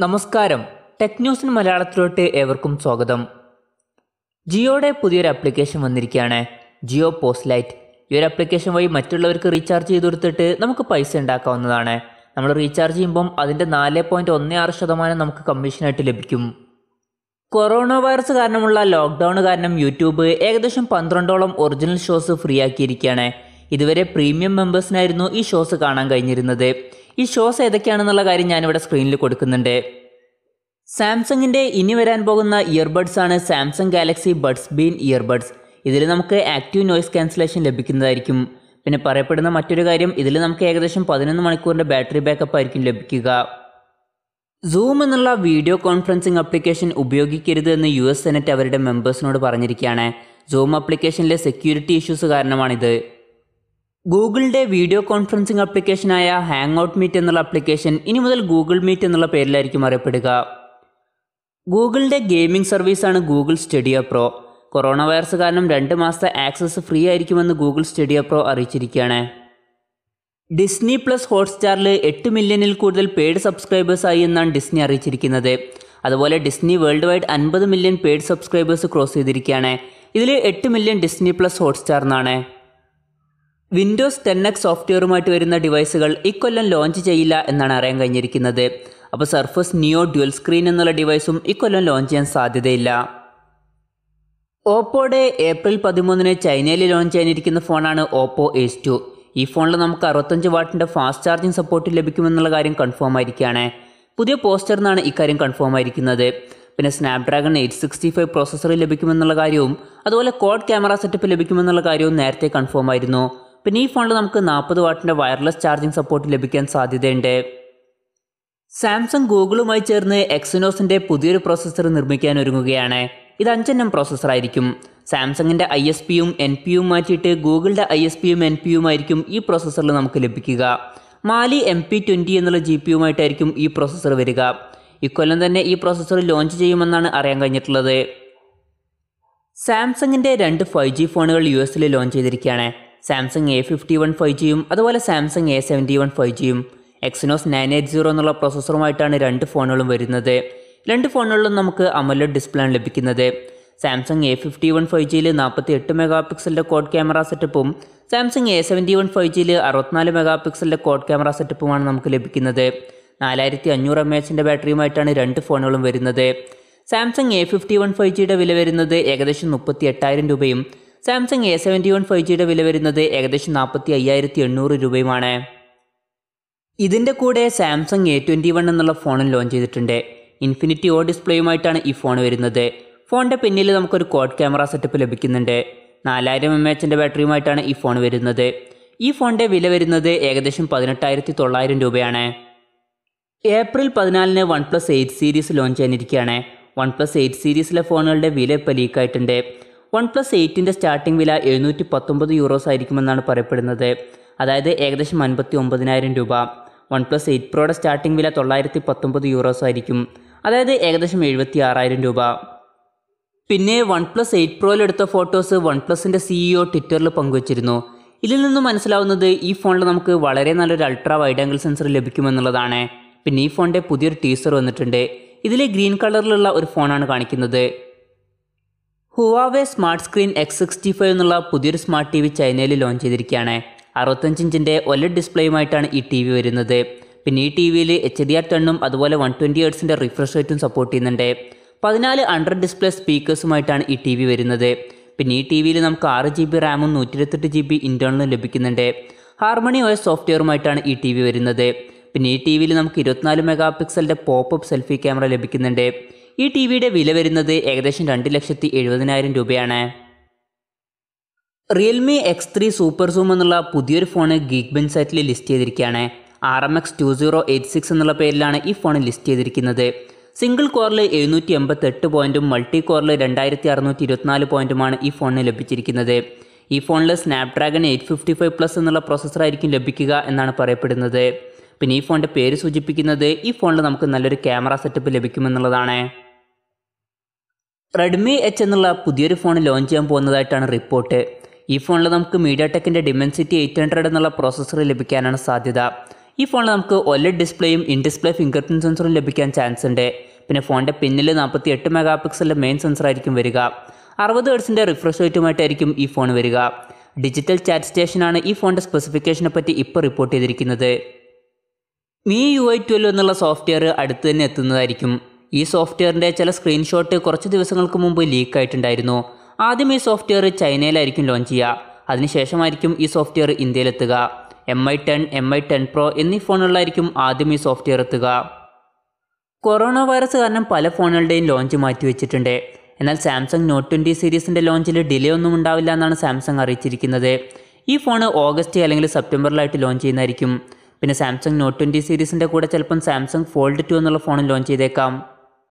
നമസ്കാരം. ടെക് ന്യൂസിന് മലയാളത്തിലോട്ട് ഏവർക്കും സ്വാഗതം. ജിയോയുടെ പുതിയൊരു ആപ്ലിക്കേഷൻ വന്നിരിക്കുകയാണ്. ജിയോ പോസ്റ്റ് ലൈറ്റ് ഈ ഒരു ആപ്ലിക്കേഷൻ വഴി മറ്റുള്ളവർക്ക് റീചാർജ് ചെയ്ത് കൊടുത്തിട്ട് നമുക്ക് പൈസ ഉണ്ടാക്കാവുന്നതാണ്. നമ്മൾ റീചാർജ് ചെയ്യുമ്പം അതിന്റെ നാല് പോയിന്റ് ഒന്ന് ആറ് ശതമാനം നമുക്ക് കമ്മീഷനായിട്ട് ലഭിക്കും. കൊറോണ വൈറസ് കാരണമുള്ള ലോക്ക്ഡൗൺ കാരണം യൂട്യൂബ് ഏകദേശം പന്ത്രണ്ടോളം ഒറിജിനൽ ഷോസ് ഫ്രീ ആക്കിയിരിക്കുകയാണ്. ഇതുവരെ പ്രീമിയം മെമ്പേഴ്സിനായിരുന്നു ഈ ഷോസ് കാണാൻ കഴിഞ്ഞിരുന്നത്. ഈ ഷോസ് ഏതൊക്കെയാണെന്നുള്ള കാര്യം ഞാനിവിടെ സ്ക്രീനിൽ കൊടുക്കുന്നുണ്ട്. സാംസങ്ങിന്റെ ഇനി വരാൻ പോകുന്ന ഇയർബഡ്സ് ആണ് Samsung Galaxy Buds Bean earbuds ഇതിൽ നമുക്ക് ആക്റ്റീവ് നോയ്സ് ക്യാൻസലേഷൻ ലഭിക്കുന്നതായിരിക്കും. പിന്നെ പറയപ്പെടുന്ന മറ്റൊരു കാര്യം ഇതിൽ നമുക്ക് ഏകദേശം പതിനൊന്ന് മണിക്കൂറിന്റെ ബാറ്ററി ബാക്കപ്പ് ആയിരിക്കും ലഭിക്കുക. സൂം എന്നുള്ള വീഡിയോ കോൺഫറൻസിംഗ് ആപ്ലിക്കേഷൻ ഉപയോഗിക്കരുത് എന്ന് യു എസ് സെനറ്റ് അവരുടെ മെമ്പേഴ്സിനോട് പറഞ്ഞിരിക്കുകയാണ്. സൂം ആപ്ലിക്കേഷനിലെ സെക്യൂരിറ്റി ഇഷ്യൂസ് കാരണമാണിത്. ഗൂഗിളിന്റെ വീഡിയോ കോൺഫറൻസിംഗ് ആപ്ലിക്കേഷനായ ഹാങ് ഔട്ട് മീറ്റ് എന്നുള്ള ആപ്ലിക്കേഷൻ ഇനി മുതൽ ഗൂഗിൾ മീറ്റ് എന്നുള്ള പേരിലായിരിക്കും അറിയപ്പെടുക. ഗൂഗിളിന്റെ ഗെയിമിംഗ് സർവീസാണ് Google Stadia pro corona virus കാരണം രണ്ട് മാസത്തെ ആക്സസ് ഫ്രീ ആയിരിക്കുമെന്ന് ഗൂഗിൾ സ്റ്റഡിയോ പ്രോ അറിയിച്ചിരിക്കുകയാണ്. ഡിസ്നി പ്ലസ് ഹോട്ട്സ്റ്റാറിൽ എട്ട് മില്യണിൽ കൂടുതൽ പെയ്ഡ് സബ്സ്ക്രൈബേഴ്സായി എന്നാണ് ഡിസ്നി അറിയിച്ചിരിക്കുന്നത്. അതുപോലെ ഡിസ്നി വേൾഡ് വൈഡ് അൻപത് മില്യൺ പെയ്ഡ് സബ്സ്ക്രൈബേഴ്സ് ക്രോസ് ചെയ്തിരിക്കുകയാണ്. ഇതിൽ എട്ട് മില്യൺ ഡിസ്നി പ്ലസ് ഹോട്ട്സ്റ്റാർ എന്നാണ് വിൻഡോസ് ടെൻ എക്സ് സോഫ്റ്റ്വെയറുമായിട്ട് വരുന്ന ഡിവൈസുകൾ ഇക്കൊല്ലം ലോഞ്ച് ചെയ്യില്ല എന്നാണ് അറിയാൻ കഴിഞ്ഞിരിക്കുന്നത്. അപ്പോൾ സർഫസ് നിയോ ഡ്യുവൽ സ്ക്രീൻ എന്നുള്ള ഡിവൈസും ഇക്കൊല്ലം ലോഞ്ച് ചെയ്യാൻ സാധ്യതയില്ല. ഓപ്പോയുടെ ഏപ്രിൽ പതിമൂന്നിന് ചൈനയിൽ ലോഞ്ച് ചെയ്യാനിരിക്കുന്ന ഫോണാണ് ഓപ്പോ എസ് ടു ഈ ഫോണിൽ നമുക്ക് അറുപത്തഞ്ച് വാട്ടിന്റെ ഫാസ്റ്റ് ചാർജിങ് സപ്പോർട്ട് ലഭിക്കുമെന്നുള്ള കാര്യം കൺഫേം ആയിരിക്കുകയാണ് പുതിയ പോസ്റ്ററിനാണ് ഇക്കാര്യം കൺഫേം ആയിരിക്കുന്നത്. പിന്നെ Snapdragon eight sixty five processor ലഭിക്കുമെന്നുള്ള കാര്യവും അതുപോലെ കോഡ് ക്യാമറ സെറ്റപ്പ് ലഭിക്കുമെന്നുള്ള കാര്യവും നേരത്തെ കൺഫേം ആയിരുന്നു. പിന്നെ ഈ ഫോണിൽ നമുക്ക് നാൽപ്പത് വാട്ടിന്റെ വയർലെസ് ചാർജിംഗ് സപ്പോർട്ട് ലഭിക്കാൻ സാധ്യതയുണ്ട്. സാംസങ് ഗൂഗിളുമായി ചേർന്ന് എക്സിനോസിന്റെ പുതിയൊരു പ്രോസസ്സർ നിർമ്മിക്കാൻ ഒരുങ്ങുകയാണ്. ഇത് അഞ്ചെണ്ണം പ്രോസസ്സർ ആയിരിക്കും. സാംസങ്ങിന്റെ ഐ എസ് പിയും എൻ പിയും മാറ്റിയിട്ട് ഗൂഗിളിന്റെ ഐ എസ് പിയും എൻ പിയും ആയിരിക്കും ഈ പ്രോസസ്സറിൽ നമുക്ക് ലഭിക്കുക. മാലി എം പി ട്വന്റി എന്നുള്ള ജി പി യുമായിട്ടായിരിക്കും ഈ പ്രോസസ്സർ വരിക. ഇക്കൊല്ലം തന്നെ ഈ പ്രോസസ്സർ ലോഞ്ച് ചെയ്യുമെന്നാണ് അറിയാൻ കഴിഞ്ഞിട്ടുള്ളത്. സാംസങ്ങിന്റെ രണ്ട് ഫൈവ് ജി ഫോണുകൾ യു എസിൽ ലോഞ്ച് ചെയ്തിരിക്കുകയാണ്. Samsung A fifty one five ജിയും അതുപോലെ Samsung A seventy one five ജിയും. എക്സിനോസ് നയൻ എയ്റ്റ് സീറോ എന്നുള്ള പ്രോസസ്സറുമായിട്ടാണ് രണ്ട് ഫോണുകളും വരുന്നത്. രണ്ട് ഫോണുകളിലും നമുക്ക് അമലഡ് ഡിസ്പ്ലേ ആണ് ലഭിക്കുന്നത്. Samsung A fifty one five ജിയിൽ നാൽപ്പത്തി എട്ട് മെഗാ പിക്സലിന്റെ കോഡ് ക്യാമറ സെറ്റപ്പും Samsung A seventy one five ജിയിൽ അറുപത്തിനാല് മെഗാ പിക്സലിന്റെ കോഡ് ക്യാമറ സെറ്റപ്പുമാണ് നമുക്ക് ലഭിക്കുന്നത്. നാലായിരത്തി അഞ്ഞൂറ് എം എച്ചിന്റെ ബാറ്ററിയുമായിട്ടാണ് രണ്ട് ഫോണുകളും വരുന്നത്. Samsung A fifty one five ജിയുടെ വില വരുന്നത് ഏകദേശം മുപ്പത്തി എട്ടായിരം രൂപയും Samsung A seventy one five ജിയുടെ വില വരുന്നത് ഏകദേശം നാൽപ്പത്തി അയ്യായിരത്തി എണ്ണൂറ് രൂപയുമാണ്. ഇതിന്റെ കൂടെ സാംസങ് എ ട്വന്റി വൺ എന്നുള്ള ഫോണും ലോഞ്ച് ചെയ്തിട്ടുണ്ട്. ഇൻഫിനിറ്റി ഓ ഡിസ്പ്ലേയുമായിട്ടാണ് ഈ ഫോൺ വരുന്നത്. ഫോണിന്റെ പിന്നിൽ നമുക്കൊരു കോഡ് ക്യാമറ സെറ്റപ്പ് ലഭിക്കുന്നുണ്ട്. നാലായിരം എം എച്ചിന്റെ ബാറ്ററിയുമായിട്ടാണ് ഈ ഫോൺ വരുന്നത്. ഈ ഫോണിന്റെ വില വരുന്നത് ഏകദേശം പതിനെട്ടായിരത്തി തൊള്ളായിരം രൂപയാണ്. ഏപ്രിൽ പതിനാലിന് OnePlus eight series launch ചെയ്യാനിരിക്കുകയാണ്. വൺ പ്ലസ് എയ്റ്റ് സീരീസിലെ ഫോണുകളുടെ വില ഇപ്പോൾ ലീക്കായിട്ടുണ്ട് വൺ പ്ലസ് എയ്റ്റിന്റെ സ്റ്റാർട്ടിംഗ് വില എഴുന്നൂറ്റി പത്തൊമ്പത് യൂറോസ് ആയിരിക്കുമെന്നാണ് പറയപ്പെടുന്നത്. അതായത് ഏകദേശം അൻപത്തി ഒമ്പതിനായിരം രൂപ. വൺ പ്ലസ് എയ്റ്റ് പ്രോയുടെ സ്റ്റാർട്ടിംഗ് വില തൊള്ളായിരത്തി പത്തൊമ്പത് യൂറോസ് ആയിരിക്കും. അതായത് ഏകദേശം എഴുപത്തി ആറായിരം രൂപ. പിന്നെ വൺ പ്ലസ് എയ്റ്റ് പ്രോയിൽ എടുത്ത ഫോട്ടോസ് വൺ പ്ലസിന്റെ സിഇഒ ട്വിറ്ററിൽ പങ്കുവച്ചിരുന്നു. ഇതിൽ നിന്ന് മനസ്സിലാവുന്നത് ഈ ഫോണിൽ നമുക്ക് വളരെ നല്ലൊരു അൾട്രാ വൈഡ് ആംഗിൾ സെൻസർ ലഭിക്കുമെന്നുള്ളതാണ്. പിന്നെ ഈ ഫോണിന്റെ പുതിയൊരു ടീസർ വന്നിട്ടുണ്ട്. ഇതിലെ ഗ്രീൻ കളറിലുള്ള ഒരു ഫോണാണ് കാണിക്കുന്നത്. Huawei smart screen X sixty five എന്നുള്ള പുതിയൊരു സ്മാർട്ട് ടി വി ചൈനയിൽ ലോഞ്ച് ചെയ്തിരിക്കുകയാണ്. അറുപത്തഞ്ച് ഇഞ്ചിന്റെ ഒലഡ് ഡിസ്പ്ലേയുമായിട്ടാണ് ഈ ടി വി വരുന്നത്. പിന്നെ ഈ ടി വിയിൽ എച്ച് ഡി ആർ ടെണ്ണും അതുപോലെ വൺ ട്വന്റി എയ്റ്റ്സിന്റെ റിഫ്രഷ് റേറ്റും സപ്പോർട്ട് ചെയ്യുന്നുണ്ട്. പതിനാല് അണ്ടർ ഡിസ്പ്ലേ സ്പീക്കേഴ്സുമായിട്ടാണ് ഈ ടി വി വരുന്നത്. പിന്നെ ഈ ടി വിയിൽ നമുക്ക് ആറ് ജി ബി റാമും നൂറ്റി ഇരുപത്തെട്ട് ജി ബി ഇന്റേർണലും ലഭിക്കുന്നുണ്ട്. ഹാർമണി ഒ സോഫ്റ്റ്വെയറുമായിട്ടാണ് ഈ ടി വി വരുന്നത്. പിന്നെ ഈ ടി വിയിൽ നമുക്ക് ഇരുപത്തിനാല് മെഗാ പിക്സലിന്റെ പോപ്പപ്പ് സെൽഫി ക്യാമറ ലഭിക്കുന്നുണ്ട്. ഈ ടി വിയുടെ വില വരുന്നത് ഏകദേശം രണ്ട് ലക്ഷത്തി എഴുപതിനായിരം രൂപയാണ്. Realme X three super zoom എന്നുള്ള പുതിയൊരു ഫോണ് ഗീഗ് ബെൻ സൈറ്റിൽ ലിസ്റ്റ് ചെയ്തിരിക്കുകയാണ്. R M X two zero eight six എന്നുള്ള പേരിലാണ് ഈ ഫോൺ ലിസ്റ്റ് ചെയ്തിരിക്കുന്നത്. സിംഗിൾ കോറിൽ എഴുന്നൂറ്റി എൺപത്തെട്ട് പോയിന്റും മൾട്ടി കോറിൽ രണ്ടായിരത്തി അറുന്നൂറ്റി ഇരുപത്തിനാല് പോയിന്റുമാണ് ഈ ഫോണിന് ലഭിച്ചിരിക്കുന്നത്. ഈ ഫോണിൽ Snapdragon eight fifty five plus എന്നുള്ള പ്രോസസ്സറായിരിക്കും ലഭിക്കുക എന്നാണ് പറയപ്പെടുന്നത്. പിന്നെ ഈ ഫോണിന്റെ പേര് സൂചിപ്പിക്കുന്നത് ഈ ഫോണിൽ നമുക്ക് നല്ലൊരു ക്യാമറ സെറ്റപ്പ് ലഭിക്കുമെന്നുള്ളതാണ്. റെഡ്മി എച്ച് എന്നുള്ള പുതിയൊരു ഫോൺ ലോഞ്ച് ചെയ്യാൻ പോകുന്നതായിട്ടാണ് റിപ്പോർട്ട് ഈ ഫോണിൽ നമുക്ക് മീഡിയ ടെക്കിന്റെ ഡിമെൻസിറ്റി എയ്റ്റ് ഹൺഡ്രഡ് എന്നുള്ള പ്രോസസ്സർ ലഭിക്കാനാണ് സാധ്യത. ഈ ഫോണിൽ നമുക്ക് ഒലഡ് ഡിസ്പ്ലേയും ഇൻ ഡിസ്പ്ലേ ഫിംഗർ പ്രിന്റ് സെൻസറും ലഭിക്കാൻ ചാൻസ് ഉണ്ട്. പിന്നെ ഫോണിന്റെ പിന്നിൽ നാൽപ്പത്തി എട്ട് മെഗാ പിക്സലിന്റെ മെയിൻ സെൻസർ ആയിരിക്കും വരിക. അറുപത് ഹെർട്സിന്റെ റിഫ്രഷ് റേറ്റുമായിട്ടായിരിക്കും ഈ ഫോൺ വരിക. ഡിജിറ്റൽ ചാറ്റ് സ്റ്റേഷനാണ് ഈ ഫോണിന്റെ സ്പെസിഫിക്കേഷനെ പറ്റി ഇപ്പോൾ റിപ്പോർട്ട് ചെയ്തിരിക്കുന്നത്. മീ യു ഐ ട്വൽവ് എന്നുള്ള സോഫ്റ്റ്വെയർ അടുത്ത് തന്നെ എത്തുന്നതായിരിക്കും. ഈ സോഫ്റ്റ്വെയറിന്റെ ചില സ്ക്രീൻഷോട്ട് കുറച്ച് ദിവസങ്ങൾക്ക് മുമ്പ് ലീക്ക് ആയിട്ടുണ്ടായിരുന്നു. ആദ്യം ഈ സോഫ്റ്റ്വെയർ ചൈനയിലായിരിക്കും ലോഞ്ച് ചെയ്യുക. അതിനുശേഷമായിരിക്കും ഈ software ഇന്ത്യയിലെത്തുക. M I ten M I ten pro എന്നീ ഫോണുകളിലായിരിക്കും ആദ്യം ഈ സോഫ്റ്റ്വെയർ എത്തുക. കൊറോണ വൈറസ് കാരണം പല ഫോണുകളുടെയും ലോഞ്ച് മാറ്റിവെച്ചിട്ടുണ്ട് എന്നാൽ സാംസങ് നോട്ട് ട്വന്റി സീരീസിന്റെ ലോഞ്ചിൽ ഡിലേ ഒന്നും ഉണ്ടാവില്ല എന്നാണ് സാംസങ് അറിയിച്ചിരിക്കുന്നത്. ഈ ഫോൺ ഓഗസ്റ്റ് അല്ലെങ്കിൽ സെപ്റ്റംബറിലായിട്ട് ലോഞ്ച് ചെയ്യുന്നതായിരിക്കും. പിന്നെ സാംസങ് നോട്ട് ട്വന്റി സീരീസിന്റെ കൂടെ ചിലപ്പം സാംസങ് ഫോൾഡ് ടു എന്നുള്ള ഫോണും ലോഞ്ച് ചെയ്തേക്കാം.